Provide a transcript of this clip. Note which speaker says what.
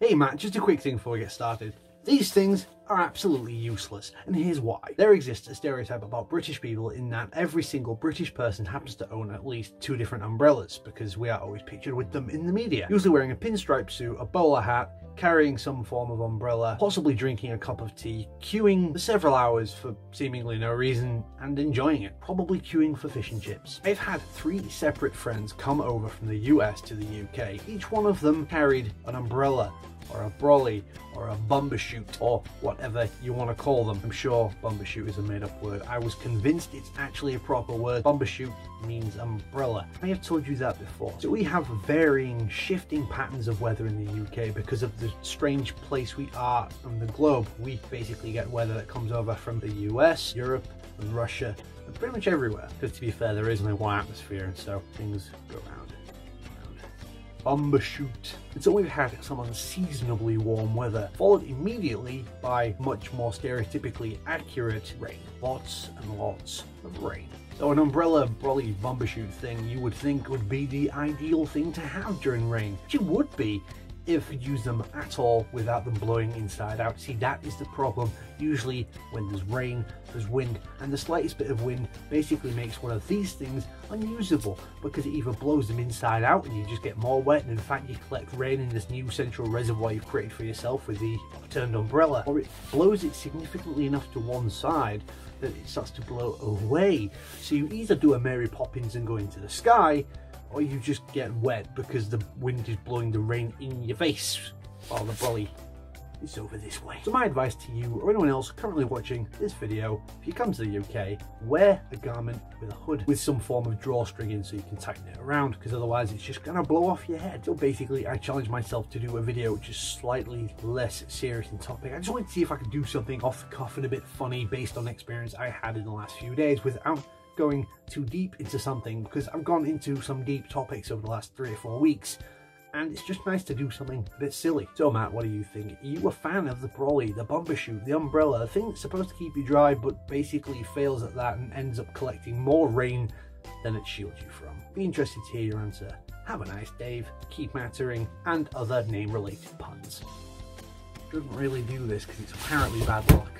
Speaker 1: Hey Matt, just a quick thing before we get started. These things are absolutely useless, and here's why. There exists a stereotype about British people in that every single British person happens to own at least two different umbrellas, because we are always pictured with them in the media. Usually wearing a pinstripe suit, a bowler hat, carrying some form of umbrella, possibly drinking a cup of tea, queuing for several hours for seemingly no reason, and enjoying it, probably queuing for fish and chips. I've had three separate friends come over from the US to the UK. Each one of them carried an umbrella or a brolly or a bumbershoot or whatever you want to call them. I'm sure bumbershoot is a made up word. I was convinced it's actually a proper word. Bumbershoot means umbrella. I have told you that before. So we have varying shifting patterns of weather in the UK because of the strange place we are on the globe. We basically get weather that comes over from the US, Europe and Russia and pretty much everywhere. Because to be fair, there is only one atmosphere and so things go around bumbershoot. And so we've had some unseasonably warm weather, followed immediately by much more stereotypically accurate rain. Lots and lots of rain. So an umbrella brolly bumbershoot thing you would think would be the ideal thing to have during rain. which It would be if you use them at all without them blowing inside out. See, that is the problem. Usually when there's rain, there's wind, and the slightest bit of wind basically makes one of these things unusable because it either blows them inside out and you just get more wet, and in fact you collect rain in this new central reservoir you've created for yourself with the upturned umbrella, or it blows it significantly enough to one side that it starts to blow away. So you either do a Mary Poppins and go into the sky, or you just get wet because the wind is blowing the rain in your face while the brolly is over this way. So my advice to you or anyone else currently watching this video, if you come to the UK, wear a garment with a hood with some form of drawstring in so you can tighten it around because otherwise it's just gonna blow off your head. So basically I challenged myself to do a video which is slightly less serious in topic. I just wanted to see if I could do something off the cuff and a bit funny based on experience I had in the last few days without going too deep into something because I've gone into some deep topics over the last three or four weeks and it's just nice to do something a bit silly. So Matt, what do you think? Are you a fan of the brolly, the bumbershoot, the umbrella, the thing that's supposed to keep you dry but basically fails at that and ends up collecting more rain than it shields you from? Be interested to hear your answer. Have a nice Dave, keep mattering, and other name related puns. Doesn't really do this because it's apparently bad luck.